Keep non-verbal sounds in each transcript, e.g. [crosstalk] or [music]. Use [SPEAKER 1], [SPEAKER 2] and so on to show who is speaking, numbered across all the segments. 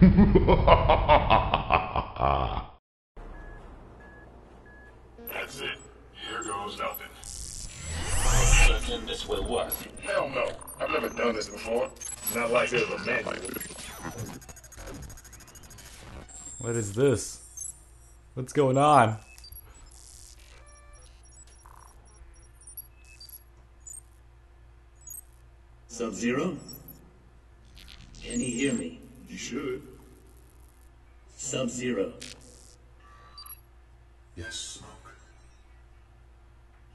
[SPEAKER 1] That's it. Here goes nothing.
[SPEAKER 2] Certain this will work.
[SPEAKER 1] Hell no. I've never done this before. Not like there's a manual.
[SPEAKER 3] What is this? What's going on?
[SPEAKER 4] Sub Zero? Can he hear me?
[SPEAKER 1] You should.
[SPEAKER 4] Sub Zero,
[SPEAKER 1] Yes, Smoke.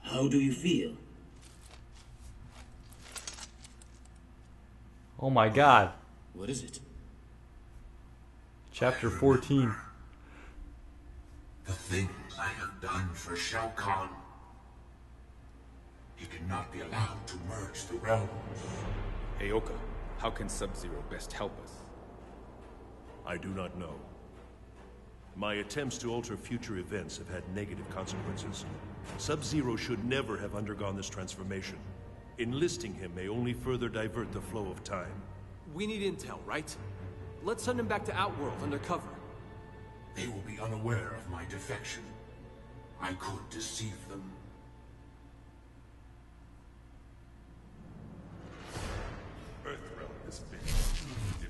[SPEAKER 4] how do you feel?
[SPEAKER 3] Oh my god.
[SPEAKER 4] What is it?
[SPEAKER 3] Chapter 14.
[SPEAKER 5] The things I have done for Shao Kahn. He cannot be allowed to merge the realms.
[SPEAKER 6] Aoka, how can Sub-Zero best help us?
[SPEAKER 7] I do not know. My attempts to alter future events have had negative consequences. Sub-Zero should never have undergone this transformation. Enlisting him may only further divert the flow of time.
[SPEAKER 8] We need intel, right? Let's send him back to Outworld undercover.
[SPEAKER 5] They will be unaware of my defection. I could deceive them.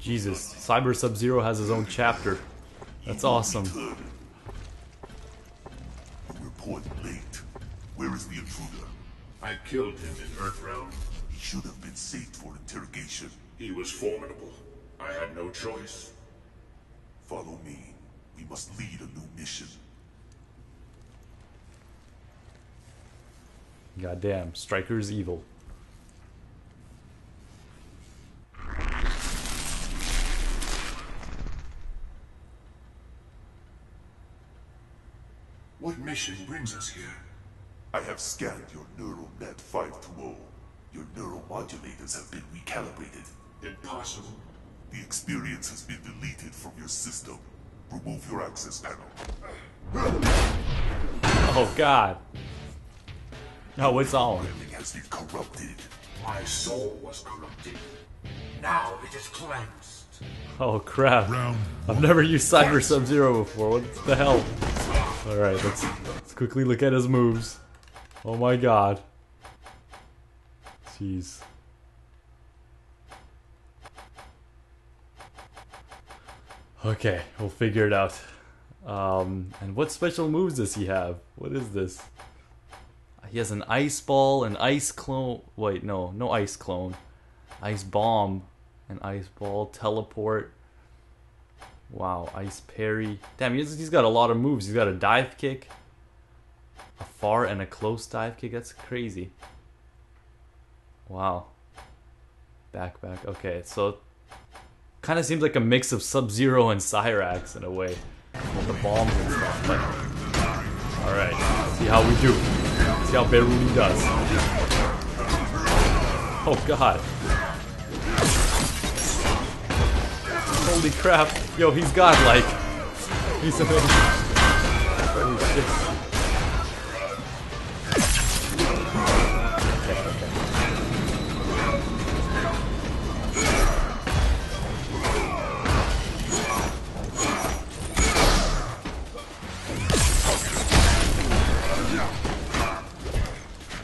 [SPEAKER 3] Jesus, Cyber Sub Zero has his own chapter. That's awesome.
[SPEAKER 9] Report late. Where is the intruder?
[SPEAKER 1] I killed him in Earthrealm.
[SPEAKER 9] He should have been saved for interrogation.
[SPEAKER 1] He was formidable. I had no choice.
[SPEAKER 9] Follow me. We must lead a new mission.
[SPEAKER 3] Goddamn, Striker's evil.
[SPEAKER 5] What mission brings us here?
[SPEAKER 9] I have scanned your neural net 520. Your neuromodulators have been recalibrated.
[SPEAKER 1] Impossible.
[SPEAKER 9] The experience has been deleted from your system. Remove your access panel.
[SPEAKER 3] Oh god. No, it's all.
[SPEAKER 9] Everything has been corrupted.
[SPEAKER 5] My soul was corrupted. Now it is cleansed.
[SPEAKER 3] Oh crap. I've never used Cyber Sub Zero before. What the hell? Alright, let's, let's quickly look at his moves. Oh my god. Jeez. Okay, we'll figure it out. Um, and what special moves does he have? What is this? He has an ice ball, an ice clone. Wait, no, no ice clone. Ice bomb, an ice ball, teleport. Wow, ice parry. Damn, he's, he's got a lot of moves. He's got a dive kick, a far and a close dive kick. That's crazy. Wow. Back, back. Okay, so kind of seems like a mix of Sub Zero and Cyrax in a way, with the bombs and stuff. But all right, see how we do. See how Behrudy does. Oh God. Holy crap. Yo, he's godlike. He's amazing. Holy shit.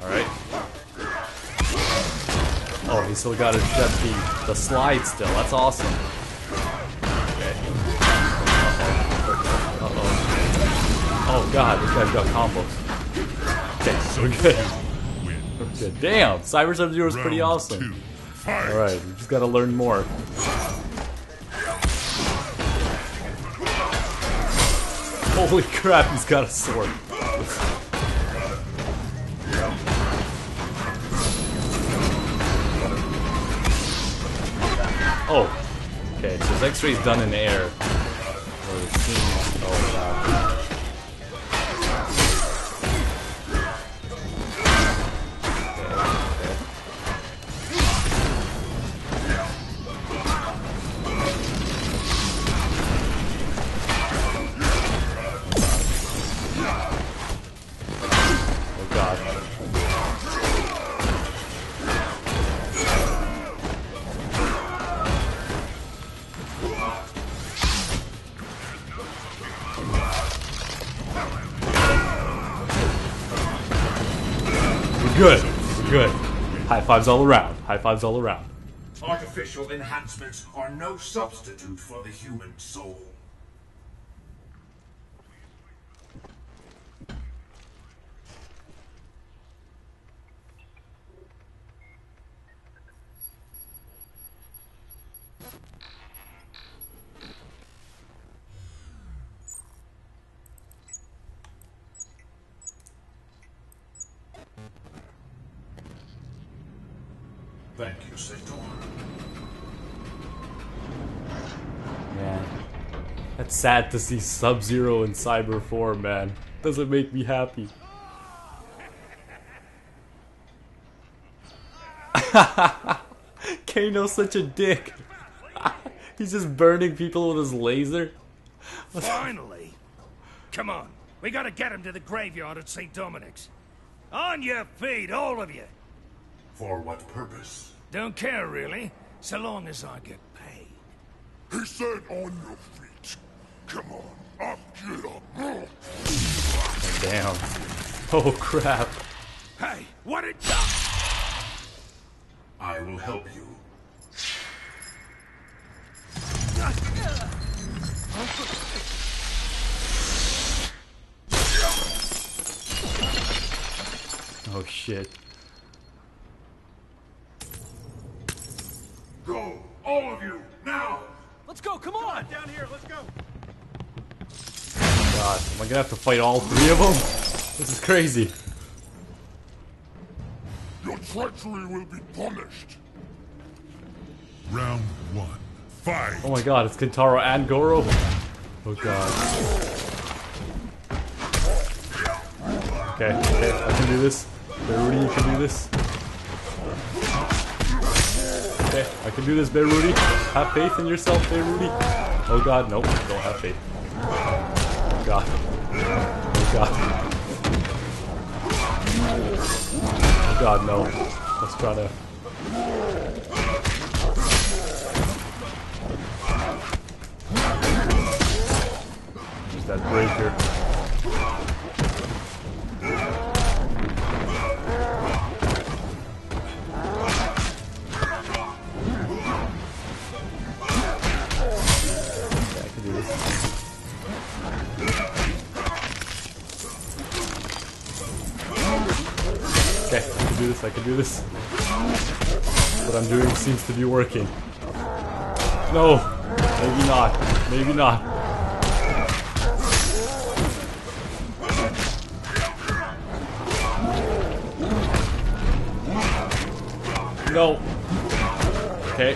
[SPEAKER 3] Alright. Oh, he still got his the, the slide still. That's awesome. God, this guy's got combos. Okay, so good. Okay, damn! Cyber Sub Zero is pretty awesome. Alright, we just gotta learn more. Holy crap, he's got a sword. Oh, okay. So his x-ray's done in the air. Fives all around. High fives all around.
[SPEAKER 5] Artificial enhancements are no substitute for the human soul. Thank you, Sator.
[SPEAKER 3] Man. That's sad to see Sub Zero in cyber form, man. Doesn't make me happy. [laughs] Kano's such a dick. [laughs] He's just burning people with his laser.
[SPEAKER 10] Finally! Come on, we gotta get him to the graveyard at St. Dominic's. On your feet, all of you!
[SPEAKER 5] For what purpose?
[SPEAKER 10] Don't care, really, so long as I get paid.
[SPEAKER 9] He said on your feet. Come on, up, get up.
[SPEAKER 3] Damn. Oh crap.
[SPEAKER 10] Hey, what did...
[SPEAKER 5] I will help you.
[SPEAKER 3] Oh shit.
[SPEAKER 5] Go, all of you, now!
[SPEAKER 8] Let's go, come on! Down here, let's go!
[SPEAKER 3] Oh god, am I gonna have to fight all three of them? This is crazy.
[SPEAKER 9] Your treachery will be punished. Round one. Fight.
[SPEAKER 3] Oh my god, it's Kintaro and Goro. Oh god. Okay, okay, I can do this. Behrudy, you can do this. Okay, I can do this, Behrudy. Have faith in yourself, Behrudy. Oh god, nope, don't have faith. Oh god. Oh god. Oh god, no. Let's try to... Use that breaker. Do this. What I'm doing seems to be working. No! Maybe not. Maybe not. No. Okay.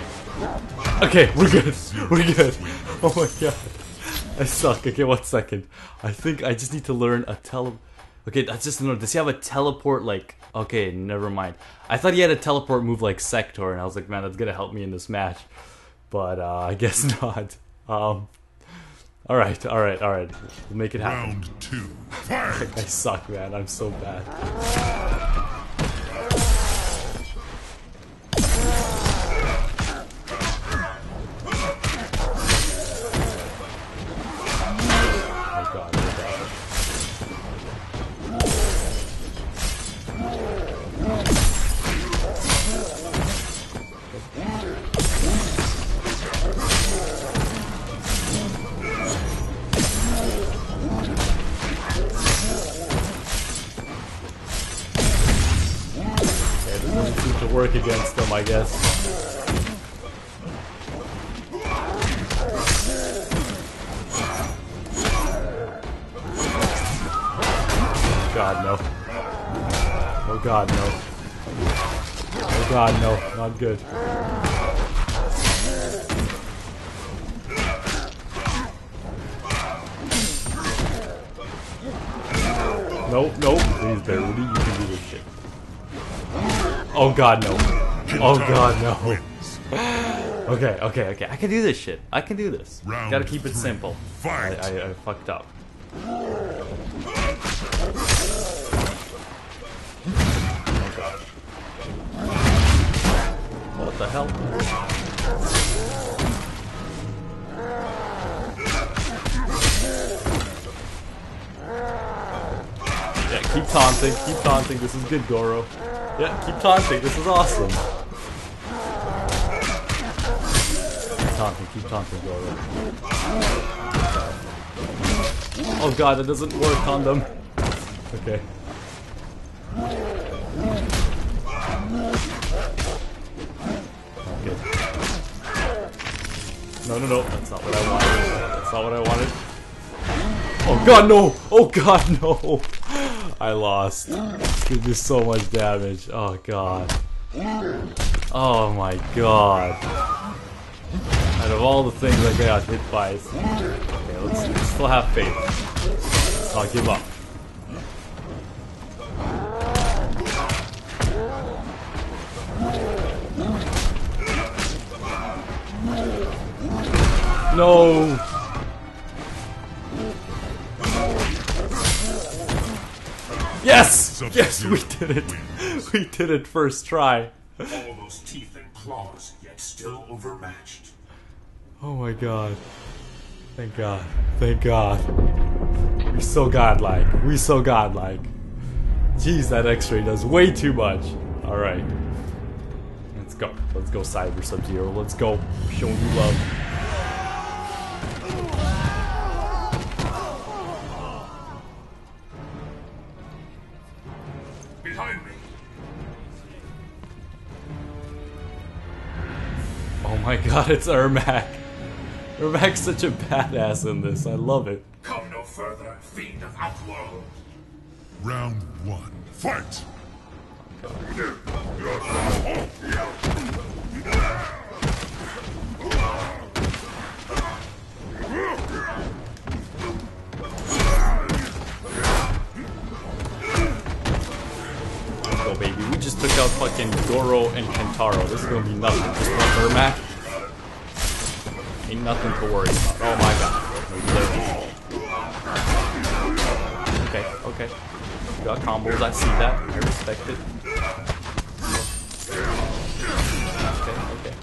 [SPEAKER 3] Okay, we're good. We're good. Oh my god. I suck. Okay, one second. I think I just need to learn a tele. Okay, that's just another. Does he have a teleport like? Okay, never mind. I thought he had a teleport move like Sektor, and I was like, man, that's gonna help me in this match. But uh, [laughs] I guess not. Um. All right, all right, all right. We'll make it happen.
[SPEAKER 9] Round two. [laughs]
[SPEAKER 3] I suck, man. I'm so bad. Work against them, I guess. God, no. Oh god, no. Oh god, no. Not good. Nope, nope. Please, Behrudy, you can do. Oh god, no. Oh god, no. [laughs] Okay, okay, okay. I can do this shit. I can do this.
[SPEAKER 9] Round
[SPEAKER 3] Gotta keep it simple. I, I, I fucked up. Oh god. What the hell? Keep taunting, keep taunting. This is good, Goro. Yeah, keep taunting. This is awesome. Keep taunting, keep taunting, Goro. Oh god, it doesn't work on them. Okay. Okay. No, no, no. That's not what I wanted. That's not what I wanted. Oh god, no! Oh god, no! I lost. Did this so much damage. Oh god. Oh my god. Out of all the things I got hit by, okay, let's, let's still have faith. I'll give up. No! Yes! Yes, we did it! We did it first try.
[SPEAKER 5] All those teeth and claws, yet still overmatched.
[SPEAKER 3] Oh my god. Thank god. Thank god. We're so godlike. We're so godlike. Jeez, that x-ray does way too much. Alright. Let's go. Let's go Cyber Sub-Zero. Let's go. Show you love. God, it's Ermac. Ermac's such a badass in this. I love it.
[SPEAKER 5] Come no further, fiend of Outworld.
[SPEAKER 9] Round one. Fight!
[SPEAKER 3] Let's go, baby. We just took out fucking Goro and Kintaro. This is gonna be nothing. Just one Ermac. Ain't nothing to worry about. Oh my god. Okay, okay. You got combos, I see that. I respect it. Okay, okay.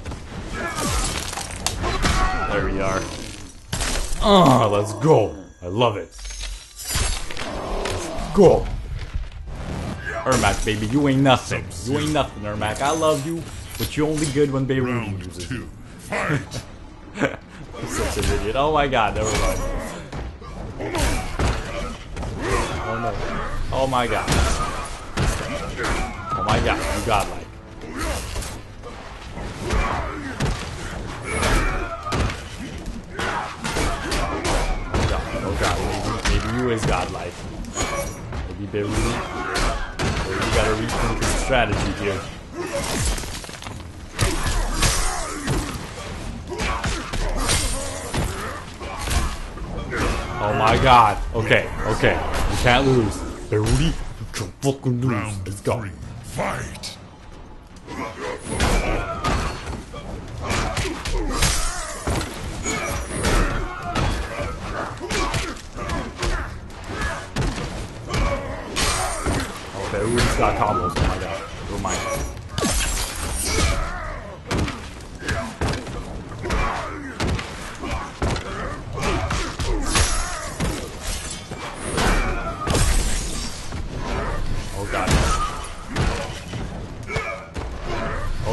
[SPEAKER 3] There we are. Ah, let's go. I love it. Let's go. Ermac, baby, you ain't nothing. You ain't nothing, Ermac. I love you, but you're only good when Beirut uses you. [laughs] I'm such an idiot. Oh my god, never mind. Oh no. Oh my god. Oh my god, you godlike. Oh god, maybe, maybe you is godlike. Maybe Beirut. Maybe you gotta rethink his strategy here. Oh my god. Okay, okay. You can't lose. Behrudy, you can't fucking lose. Let's go.
[SPEAKER 9] Fight!
[SPEAKER 3] Oh, Behrudy's got combos.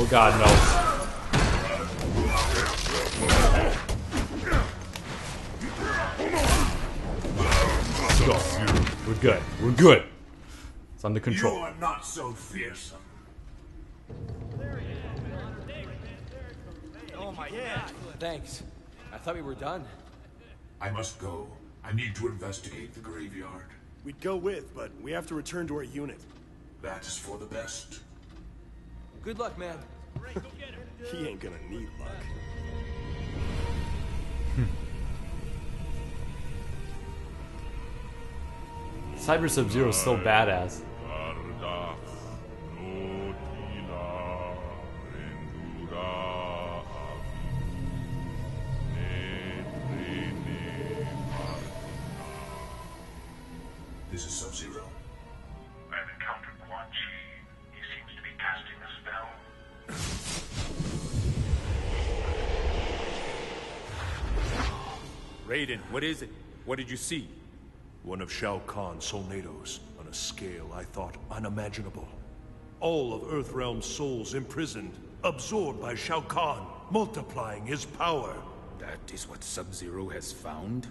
[SPEAKER 3] Oh god, no. Let's go. We're good. We're good. It's under
[SPEAKER 5] You
[SPEAKER 3] control.
[SPEAKER 5] are not so fearsome.
[SPEAKER 8] Oh my god. Thanks. I thought we were done.
[SPEAKER 5] I must go. I need to investigate the graveyard.
[SPEAKER 11] We'd go with, but we have to return to our unit.
[SPEAKER 5] That is for the best.
[SPEAKER 8] Good luck, man.
[SPEAKER 11] He ain't gonna need luck.
[SPEAKER 3] Cyber Sub Zero is so
[SPEAKER 6] uh, badass. Did you see?
[SPEAKER 7] One of Shao Kahn's soulnados on a scale I thought unimaginable. All of Earthrealm's souls imprisoned, absorbed by Shao Kahn, multiplying his power.
[SPEAKER 6] That is what Sub-Zero has found?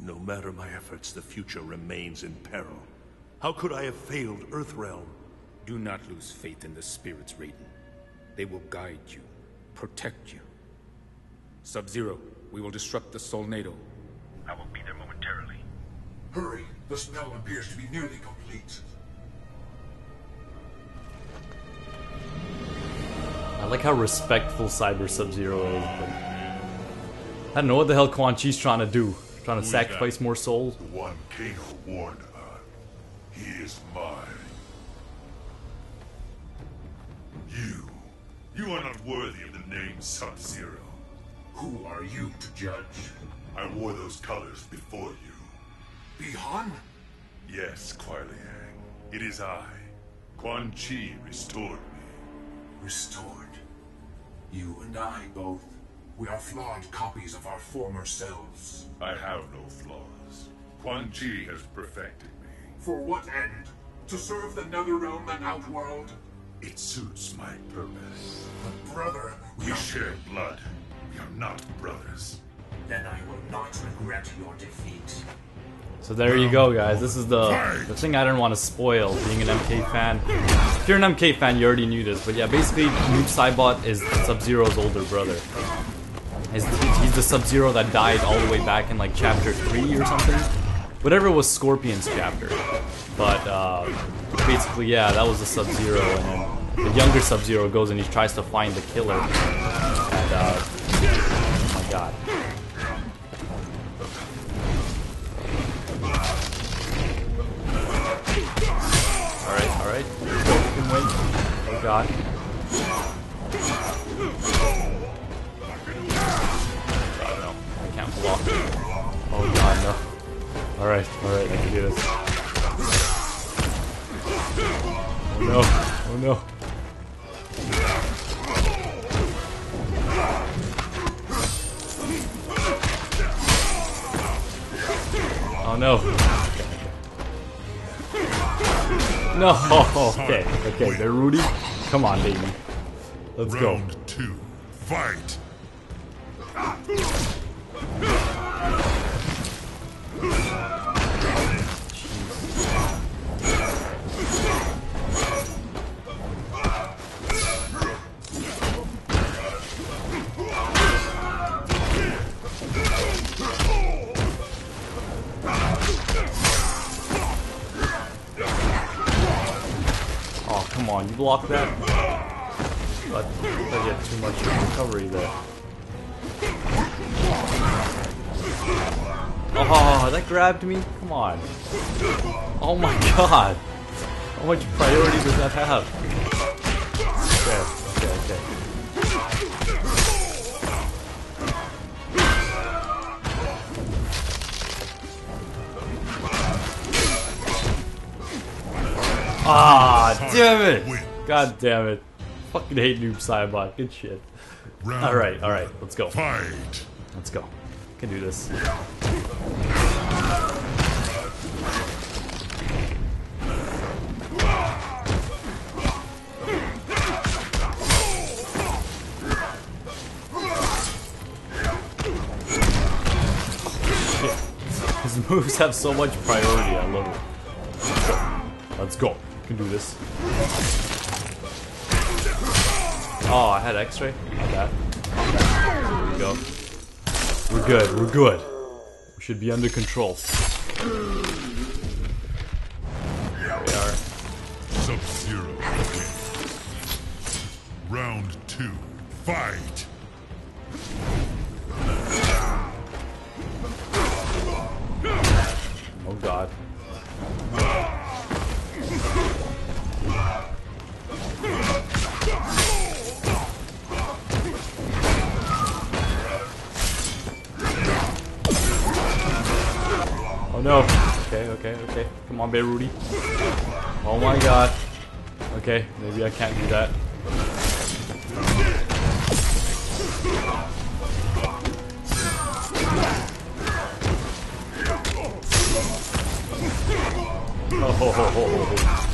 [SPEAKER 7] No matter my efforts, the future remains in peril. How could I have failed Earthrealm?
[SPEAKER 6] Do not lose faith in the spirits, Raiden. They will guide you, protect you. Sub-Zero, we will disrupt the Soulnado.
[SPEAKER 12] I will be there momentarily.
[SPEAKER 5] Hurry! The spell appears to be nearly complete.
[SPEAKER 3] I like how respectful Cyber Sub-Zero is, but... I don't know what the hell Quan Chi's trying to do. Trying to
[SPEAKER 9] Who is
[SPEAKER 3] sacrifice more souls?
[SPEAKER 9] The one Kano warned about. He is mine. You. You are not worthy of the name Sub-Zero.
[SPEAKER 5] Who are you to judge?
[SPEAKER 9] I wore those colors before you.
[SPEAKER 5] Bihan?
[SPEAKER 9] Yes, Kuai Liang. It is I. Quan Chi restored me.
[SPEAKER 5] Restored. You and I both. We are flawed copies of our former selves.
[SPEAKER 9] I have no flaws. Quan Chi has perfected me.
[SPEAKER 5] For what end? To serve the Netherrealm and Outworld?
[SPEAKER 9] It suits my purpose.
[SPEAKER 5] But brother,
[SPEAKER 9] We share blood. We are not brothers.
[SPEAKER 5] Then I will not regret your defeat.
[SPEAKER 3] So there you go, guys. This is the the thing I didn't want to spoil. Being an MK fan, if you're an MK fan, you already knew this. But yeah, basically, Noob Saibot is Sub Zero's older brother. He's, he's the Sub Zero that died all the way back in like Chapter Three or something. Whatever it was Scorpion's chapter. But uh, basically, yeah, that was the Sub Zero, and the younger Sub Zero goes and he tries to find the killer. And uh, god. God, no. I can't block. Oh god, no. Alright, alright, I can do this. Oh no, oh no. Oh no. No. [laughs] Okay. Okay. They're Rudy. Come on, baby. Let's go.
[SPEAKER 9] Round two. Fight.
[SPEAKER 3] On. You blocked that? But I get too much recovery there. Oh, that grabbed me? Come on. Oh my [laughs] god. How much priority does that have? Okay, okay, okay. Ah, damn it! God damn it. Fucking hate Noob Saibot. Good shit.
[SPEAKER 9] Round
[SPEAKER 3] Alright, alright, let's go.
[SPEAKER 9] Fight.
[SPEAKER 3] Let's go. Can do this. Moves have so much priority, I love it. Let's go. Can do this. Oh, I had X-ray. Not bad. There we go. We're good. We're good. We should be under control. There we are.
[SPEAKER 9] Sub-Zero. Round two. Fight.
[SPEAKER 3] Come on, Behrudy. Oh my god. Okay, maybe I can't do that. Oh, ho, ho, ho,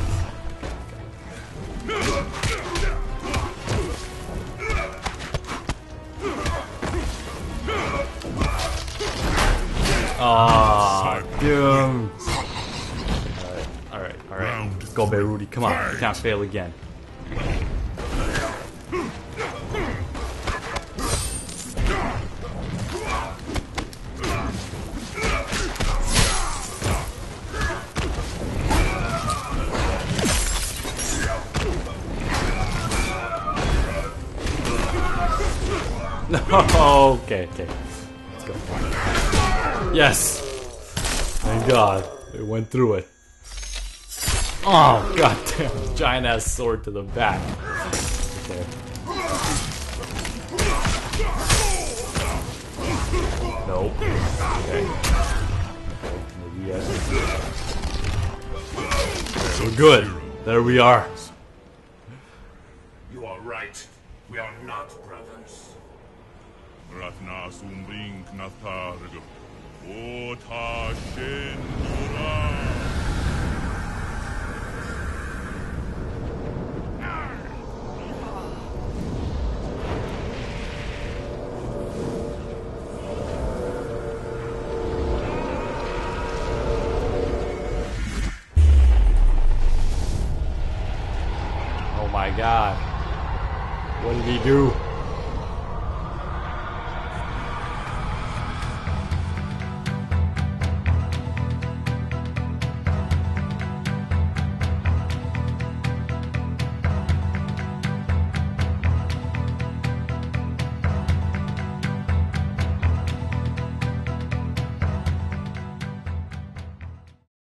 [SPEAKER 3] go, Behrudy. Come on, you can't fail again. No, [laughs] okay, okay. Let's go. Yes! Thank God. It went through it. Oh, [laughs] god damn. Giant ass sword to the back. Okay. Nope. Okay. Okay, maybe yes. We're good. There we are.
[SPEAKER 5] You are right. We are not brothers.
[SPEAKER 13] Ratna Sumbring Knatharg. Ota Shendura.
[SPEAKER 3] God. What did he do?